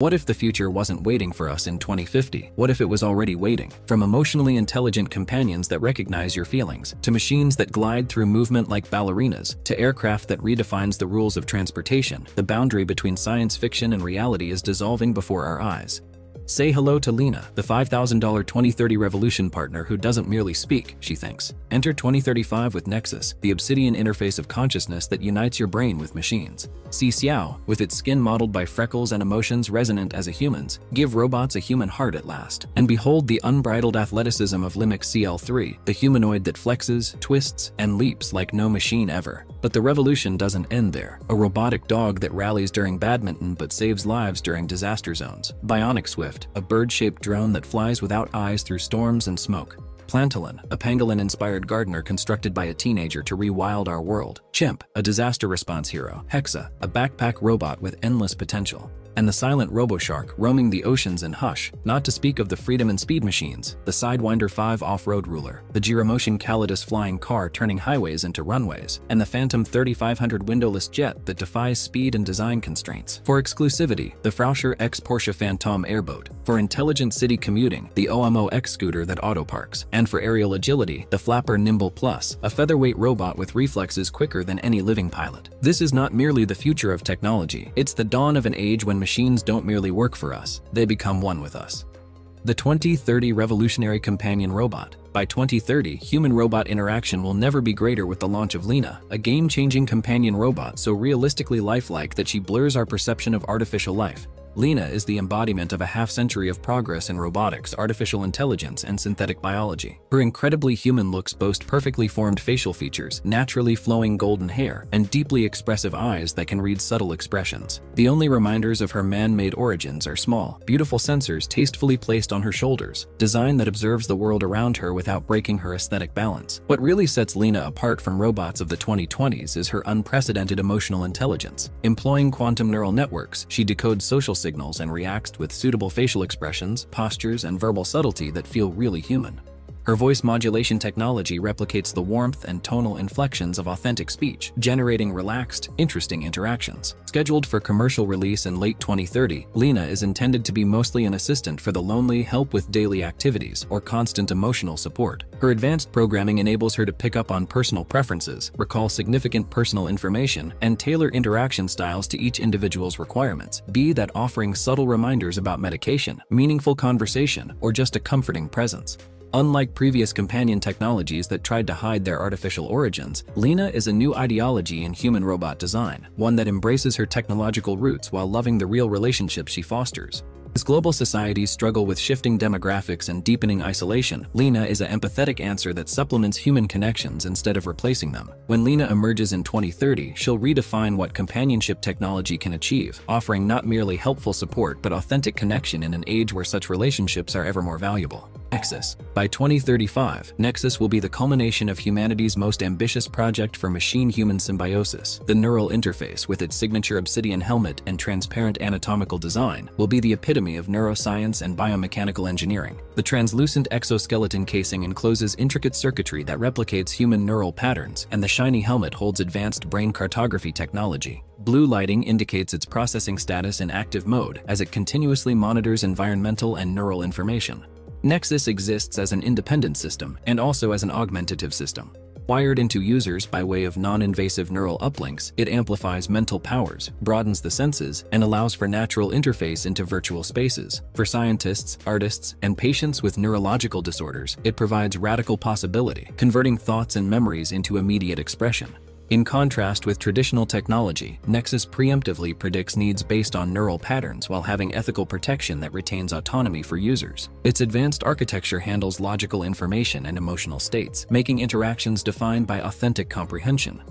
What if the future wasn't waiting for us in 2050? What if it was already waiting? From emotionally intelligent companions that recognize your feelings, to machines that glide through movement like ballerinas, to aircraft that redefines the rules of transportation, the boundary between science fiction and reality is dissolving before our eyes. Say hello to Lena, the $5,000 2030 Revolution partner who doesn't merely speak, she thinks. Enter 2035 with Nexus, the obsidian interface of consciousness that unites your brain with machines. See Xiao, with its skin modeled by freckles and emotions resonant as a human's, give robots a human heart at last. And behold the unbridled athleticism of Limix CL3, the humanoid that flexes, twists, and leaps like no machine ever. But the revolution doesn't end there. A robotic dog that rallies during badminton but saves lives during disaster zones. Bionic Swift, a bird-shaped drone that flies without eyes through storms and smoke. Plantolin, a pangolin-inspired gardener constructed by a teenager to rewild our world. Chimp, a disaster response hero. Hexa, a backpack robot with endless potential and the silent RoboShark roaming the oceans in Hush, not to speak of the Freedom and Speed machines, the Sidewinder 5 off-road ruler, the Gyromotion Calidus flying car turning highways into runways, and the Phantom 3500 windowless jet that defies speed and design constraints. For exclusivity, the Frauscher X Porsche Phantom airboat. For intelligent city commuting, the OMO X scooter that autoparks. And for aerial agility, the Flapper Nimble Plus, a featherweight robot with reflexes quicker than any living pilot. This is not merely the future of technology, it's the dawn of an age when machines don't merely work for us, they become one with us. The 2030 Revolutionary Companion Robot. By 2030, human-robot interaction will never be greater with the launch of Lena, a game-changing companion robot so realistically lifelike that she blurs our perception of artificial life. Lena is the embodiment of a half-century of progress in robotics, artificial intelligence, and synthetic biology. Her incredibly human looks boast perfectly formed facial features, naturally flowing golden hair, and deeply expressive eyes that can read subtle expressions. The only reminders of her man-made origins are small, beautiful sensors tastefully placed on her shoulders, design that observes the world around her without breaking her aesthetic balance. What really sets Lena apart from robots of the 2020s is her unprecedented emotional intelligence. Employing quantum neural networks, she decodes social signals and reacts with suitable facial expressions, postures, and verbal subtlety that feel really human. Her voice modulation technology replicates the warmth and tonal inflections of authentic speech, generating relaxed, interesting interactions. Scheduled for commercial release in late 2030, Lena is intended to be mostly an assistant for the lonely, help with daily activities, or constant emotional support. Her advanced programming enables her to pick up on personal preferences, recall significant personal information, and tailor interaction styles to each individual's requirements, be that offering subtle reminders about medication, meaningful conversation, or just a comforting presence. Unlike previous companion technologies that tried to hide their artificial origins, Lena is a new ideology in human-robot design, one that embraces her technological roots while loving the real relationships she fosters. As global societies struggle with shifting demographics and deepening isolation, Lena is an empathetic answer that supplements human connections instead of replacing them. When Lena emerges in 2030, she'll redefine what companionship technology can achieve, offering not merely helpful support but authentic connection in an age where such relationships are ever more valuable. Nexus. By 2035, Nexus will be the culmination of humanity's most ambitious project for machine-human symbiosis. The neural interface, with its signature obsidian helmet and transparent anatomical design, will be the epitome of neuroscience and biomechanical engineering. The translucent exoskeleton casing encloses intricate circuitry that replicates human neural patterns, and the shiny helmet holds advanced brain cartography technology. Blue lighting indicates its processing status in active mode as it continuously monitors environmental and neural information. Nexus exists as an independent system and also as an augmentative system. Wired into users by way of non-invasive neural uplinks, it amplifies mental powers, broadens the senses, and allows for natural interface into virtual spaces. For scientists, artists, and patients with neurological disorders, it provides radical possibility, converting thoughts and memories into immediate expression. In contrast with traditional technology, Nexus preemptively predicts needs based on neural patterns while having ethical protection that retains autonomy for users. Its advanced architecture handles logical information and emotional states, making interactions defined by authentic comprehension.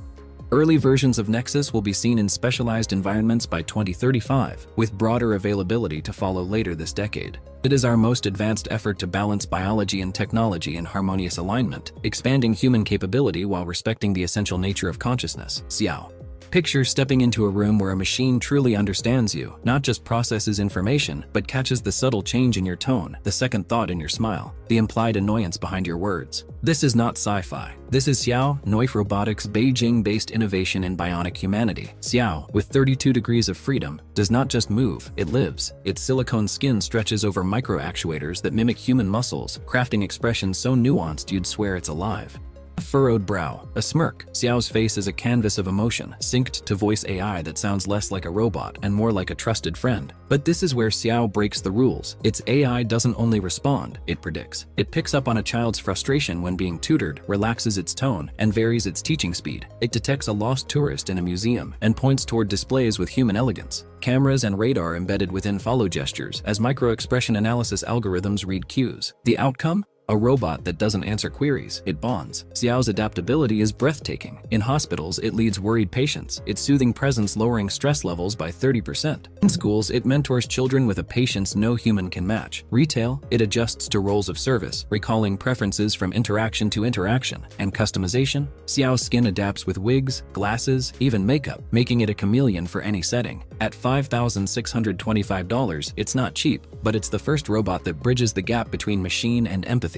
Early versions of Nexus will be seen in specialized environments by 2035, with broader availability to follow later this decade. It is our most advanced effort to balance biology and technology in harmonious alignment, expanding human capability while respecting the essential nature of consciousness. Xiao. Picture stepping into a room where a machine truly understands you, not just processes information, but catches the subtle change in your tone, the second thought in your smile, the implied annoyance behind your words. This is not sci-fi. This is Xiao Neuf Robotics Beijing-based innovation in bionic humanity. Xiao, with 32 degrees of freedom, does not just move, it lives. Its silicone skin stretches over micro-actuators that mimic human muscles, crafting expressions so nuanced you'd swear it's alive. A furrowed brow, a smirk. Xiao's face is a canvas of emotion, synced to voice AI that sounds less like a robot and more like a trusted friend. But this is where Xiao breaks the rules. Its AI doesn't only respond, it predicts. It picks up on a child's frustration when being tutored, relaxes its tone, and varies its teaching speed. It detects a lost tourist in a museum and points toward displays with human elegance. Cameras and radar embedded within follow gestures as micro-expression analysis algorithms read cues. The outcome? A robot that doesn't answer queries, it bonds. Xiao's adaptability is breathtaking. In hospitals, it leads worried patients, its soothing presence lowering stress levels by 30%. In schools, it mentors children with a patience no human can match. Retail, it adjusts to roles of service, recalling preferences from interaction to interaction. And customization, Xiao's skin adapts with wigs, glasses, even makeup, making it a chameleon for any setting. At $5,625, it's not cheap, but it's the first robot that bridges the gap between machine and empathy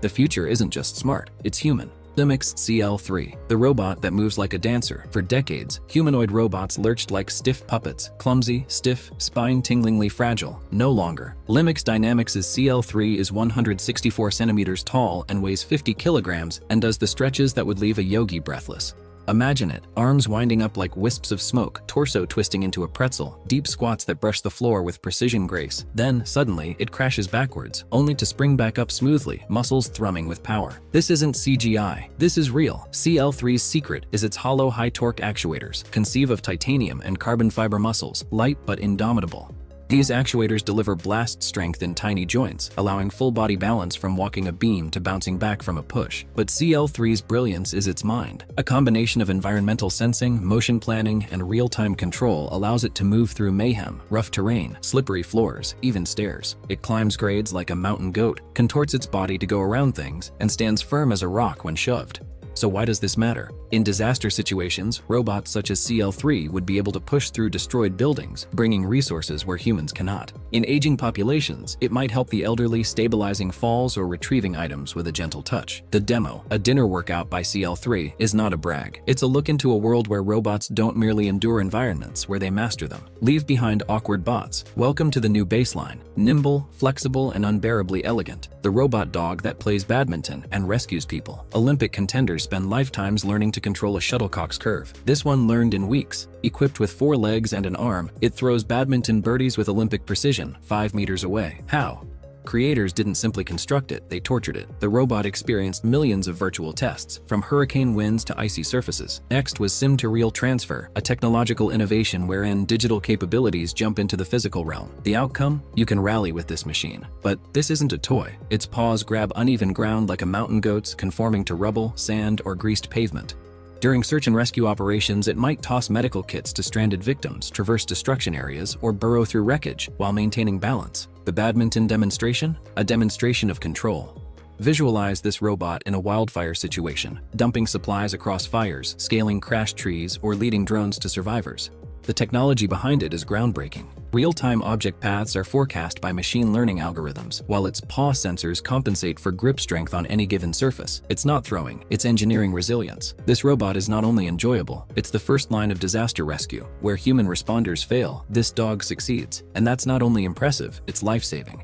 the future isn't just smart, it's human. Limix CL3, the robot that moves like a dancer. For decades, humanoid robots lurched like stiff puppets, clumsy, stiff, spine-tinglingly fragile. No longer. Limix Dynamics' CL3 is 164 centimeters tall and weighs 50 kilograms and does the stretches that would leave a yogi breathless. Imagine it, arms winding up like wisps of smoke, torso twisting into a pretzel, deep squats that brush the floor with precision grace. Then, suddenly, it crashes backwards, only to spring back up smoothly, muscles thrumming with power. This isn't CGI, this is real. CL3's secret is its hollow high-torque actuators, conceive of titanium and carbon fiber muscles, light but indomitable. These actuators deliver blast strength in tiny joints, allowing full body balance from walking a beam to bouncing back from a push. But CL3's brilliance is its mind. A combination of environmental sensing, motion planning, and real-time control allows it to move through mayhem, rough terrain, slippery floors, even stairs. It climbs grades like a mountain goat, contorts its body to go around things, and stands firm as a rock when shoved. So why does this matter? In disaster situations, robots such as CL3 would be able to push through destroyed buildings, bringing resources where humans cannot. In aging populations, it might help the elderly stabilizing falls or retrieving items with a gentle touch. The demo, a dinner workout by CL3, is not a brag. It's a look into a world where robots don't merely endure environments, where they master them. Leave behind awkward bots. Welcome to the new baseline. Nimble, flexible, and unbearably elegant. The robot dog that plays badminton and rescues people. Olympic contenders spend lifetimes learning to control a shuttlecock's curve. This one learned in weeks. Equipped with four legs and an arm, it throws badminton birdies with Olympic precision, 5 meters away. How? Creators didn't simply construct it, they tortured it. The robot experienced millions of virtual tests, from hurricane winds to icy surfaces. Next was sim-to-real transfer, a technological innovation wherein digital capabilities jump into the physical realm. The outcome? You can rally with this machine. But this isn't a toy. Its paws grab uneven ground like a mountain goat's, conforming to rubble, sand, or greased pavement. During search and rescue operations, it might toss medical kits to stranded victims, traverse destruction areas, or burrow through wreckage while maintaining balance. The badminton demonstration? A demonstration of control. Visualize this robot in a wildfire situation, dumping supplies across fires, scaling crashed trees, or leading drones to survivors. The technology behind it is groundbreaking. Real-time object paths are forecast by machine learning algorithms, while its paw sensors compensate for grip strength on any given surface. It's not throwing, it's engineering resilience. This robot is not only enjoyable, it's the first line of disaster rescue. Where human responders fail, this dog succeeds. And that's not only impressive, it's life-saving.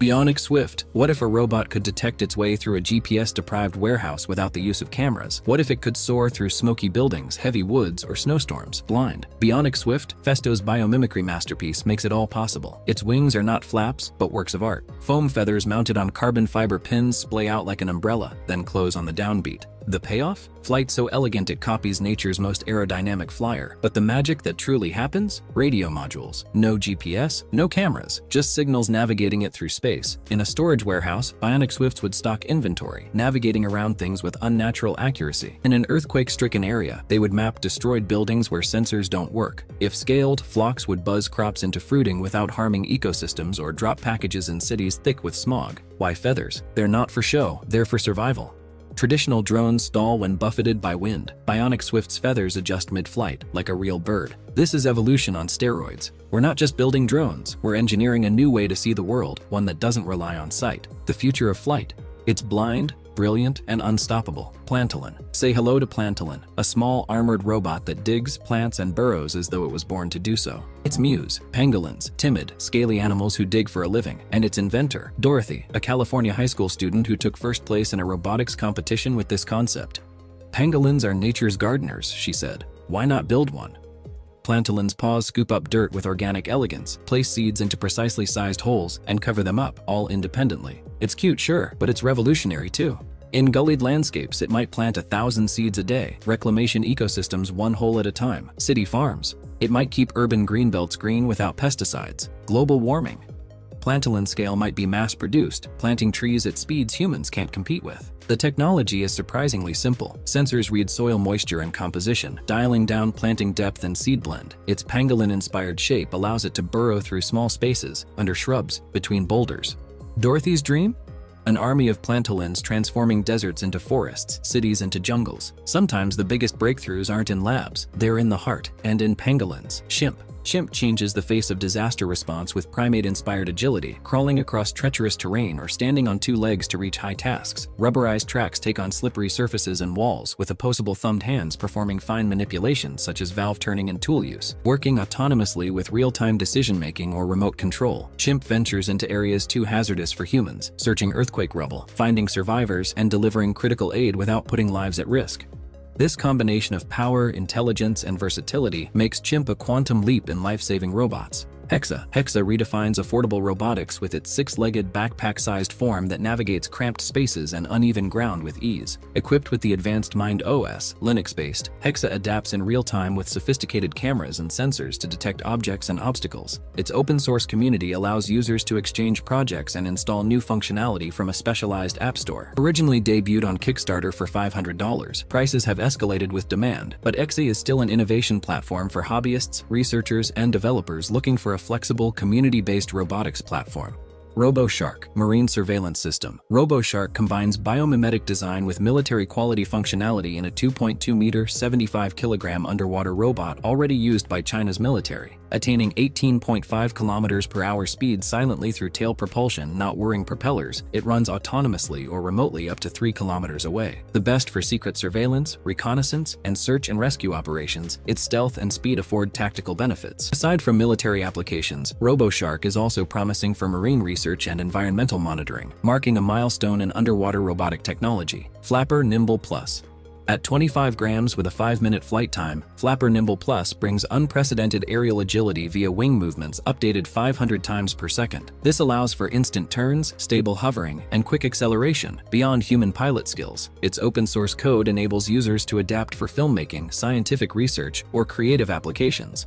Bionic Swift. What if a robot could detect its way through a GPS-deprived warehouse without the use of cameras? What if it could soar through smoky buildings, heavy woods, or snowstorms, blind? Bionic Swift, Festo's biomimicry masterpiece, makes it all possible. Its wings are not flaps, but works of art. Foam feathers mounted on carbon fiber pins splay out like an umbrella, then close on the downbeat. The payoff? Flight so elegant it copies nature's most aerodynamic flyer. But the magic that truly happens? Radio modules. No GPS, no cameras, just signals navigating it through space. In a storage warehouse, Bionic Swifts would stock inventory, navigating around things with unnatural accuracy. In an earthquake-stricken area, they would map destroyed buildings where sensors don't work. If scaled, flocks would buzz crops into fruiting without harming ecosystems or drop packages in cities thick with smog. Why feathers? They're not for show, they're for survival. Traditional drones stall when buffeted by wind. Bionic Swift's feathers adjust mid-flight, like a real bird. This is evolution on steroids. We're not just building drones, we're engineering a new way to see the world, one that doesn't rely on sight. The future of flight. It's blind, brilliant, and unstoppable. Plantolin. Say hello to Plantolin, a small armored robot that digs, plants, and burrows as though it was born to do so. Its muse, pangolins, timid, scaly animals who dig for a living, and its inventor, Dorothy, a California high school student who took first place in a robotics competition with this concept. Pangolins are nature's gardeners, she said. Why not build one? Plantolin's paws scoop up dirt with organic elegance, place seeds into precisely sized holes, and cover them up, all independently. It's cute, sure, but it's revolutionary too. In gullied landscapes, it might plant a thousand seeds a day, reclamation ecosystems one hole at a time, city farms. It might keep urban greenbelts green without pesticides, global warming. Plantolin scale might be mass-produced, planting trees at speeds humans can't compete with. The technology is surprisingly simple. Sensors read soil moisture and composition, dialing down planting depth and seed blend. Its pangolin-inspired shape allows it to burrow through small spaces, under shrubs, between boulders. Dorothy's dream? An army of plantolins transforming deserts into forests, cities into jungles. Sometimes the biggest breakthroughs aren't in labs, they're in the heart, and in pangolins. Chimp, Chimp changes the face of disaster response with primate-inspired agility, crawling across treacherous terrain or standing on two legs to reach high tasks. Rubberized tracks take on slippery surfaces and walls, with opposable thumbed hands performing fine manipulations such as valve turning and tool use. Working autonomously with real-time decision-making or remote control, Chimp ventures into areas too hazardous for humans, searching earthquake rubble, finding survivors, and delivering critical aid without putting lives at risk. This combination of power, intelligence, and versatility makes Chimp a quantum leap in life-saving robots. Hexa. Hexa redefines affordable robotics with its six-legged backpack-sized form that navigates cramped spaces and uneven ground with ease. Equipped with the advanced Mind OS, Linux-based, Hexa adapts in real time with sophisticated cameras and sensors to detect objects and obstacles. Its open-source community allows users to exchange projects and install new functionality from a specialized app store. Originally debuted on Kickstarter for $500, prices have escalated with demand, but Hexa is still an innovation platform for hobbyists, researchers, and developers looking for a flexible, community-based robotics platform. RoboShark Marine Surveillance System. RoboShark combines biomimetic design with military-quality functionality in a 2.2-meter, 75-kilogram underwater robot already used by China's military attaining 18.5 kilometers per hour speed silently through tail propulsion, not whirring propellers, it runs autonomously or remotely up to 3 kilometers away. The best for secret surveillance, reconnaissance, and search and rescue operations, its stealth and speed afford tactical benefits. Aside from military applications, RoboShark is also promising for marine research and environmental monitoring, marking a milestone in underwater robotic technology. Flapper Nimble Plus at 25 grams with a 5-minute flight time, Flapper Nimble Plus brings unprecedented aerial agility via wing movements updated 500 times per second. This allows for instant turns, stable hovering, and quick acceleration beyond human pilot skills. Its open-source code enables users to adapt for filmmaking, scientific research, or creative applications.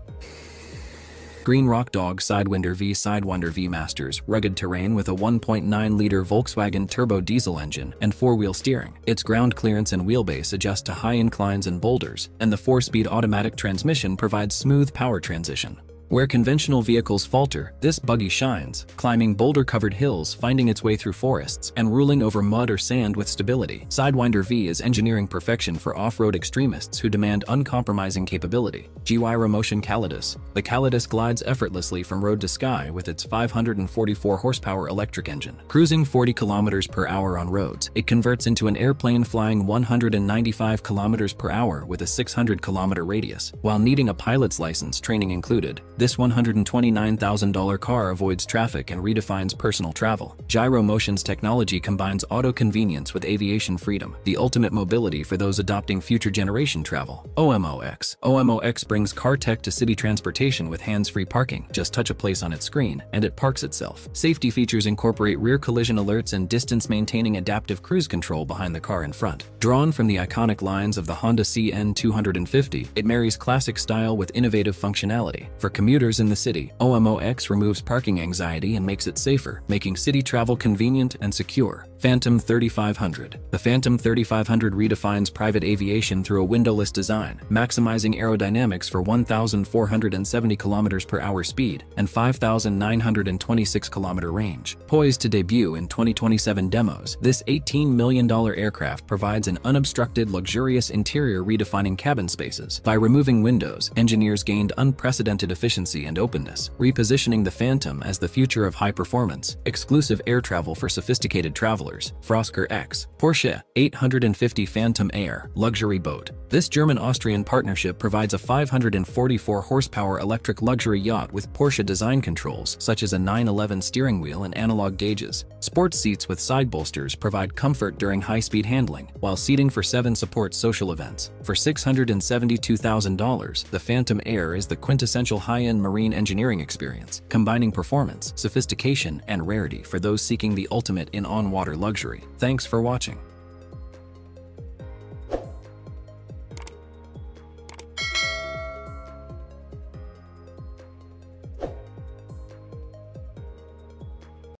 Green Rock Dog Sidewinder V Sidewinder V Masters, rugged terrain with a 1.9-liter Volkswagen turbo diesel engine and four-wheel steering. Its ground clearance and wheelbase adjust to high inclines and boulders, and the four-speed automatic transmission provides smooth power transition. Where conventional vehicles falter, this buggy shines, climbing boulder-covered hills, finding its way through forests, and ruling over mud or sand with stability. Sidewinder V is engineering perfection for off-road extremists who demand uncompromising capability. Gyro Motion Calidus. The Calidus glides effortlessly from road to sky with its 544 horsepower electric engine. Cruising 40 kilometers per hour on roads, it converts into an airplane flying 195 kilometers per hour with a 600 kilometer radius. While needing a pilot's license, training included, this $129,000 car avoids traffic and redefines personal travel. Gyro Motion's technology combines auto convenience with aviation freedom, the ultimate mobility for those adopting future generation travel. OMOX. OMOX brings car tech to city transportation with hands-free parking. Just touch a place on its screen, and it parks itself. Safety features incorporate rear collision alerts and distance-maintaining adaptive cruise control behind the car in front. Drawn from the iconic lines of the Honda CN250, it marries classic style with innovative functionality. For commuters in the city, OMOX removes parking anxiety and makes it safer, making city travel convenient and secure. Phantom 3500. The Phantom 3500 redefines private aviation through a windowless design, maximizing aerodynamics for 1,470 km per hour speed and 5,926 km range. Poised to debut in 2027 demos, this $18 million aircraft provides an unobstructed, luxurious interior redefining cabin spaces. By removing windows, engineers gained unprecedented efficiency and openness, repositioning the Phantom as the future of high performance, exclusive air travel for sophisticated travelers. Frauscher X, Porsche 850 Phantom Air, luxury boat. This German-Austrian partnership provides a 544 horsepower electric luxury yacht with Porsche design controls such as a 911 steering wheel and analog gauges. Sports seats with side bolsters provide comfort during high-speed handling, while seating for seven supports social events. For $672,000, the Phantom Air is the quintessential high-end marine engineering experience, combining performance, sophistication, and rarity for those seeking the ultimate in on-water luxury. Thanks for watching.